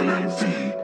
LNV.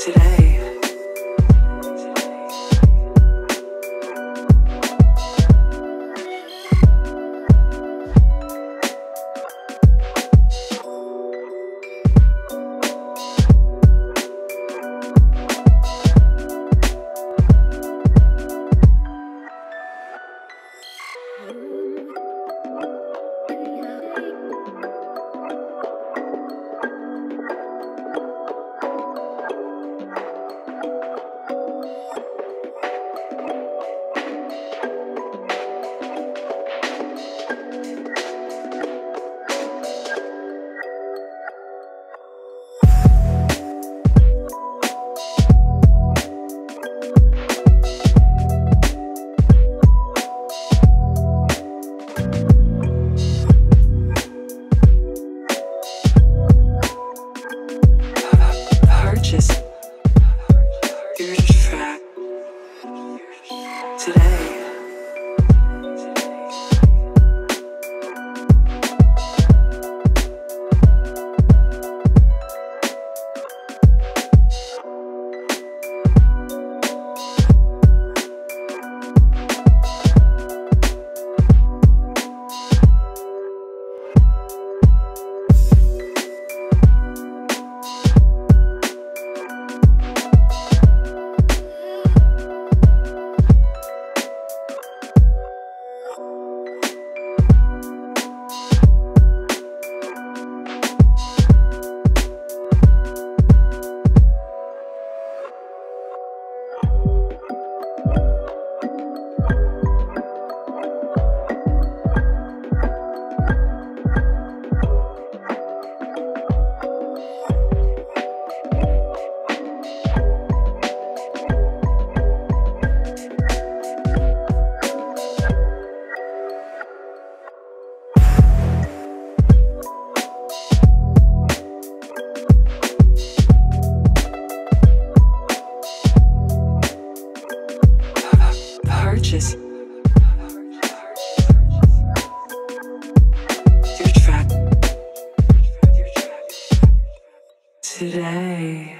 Today. Purchase Purchase today.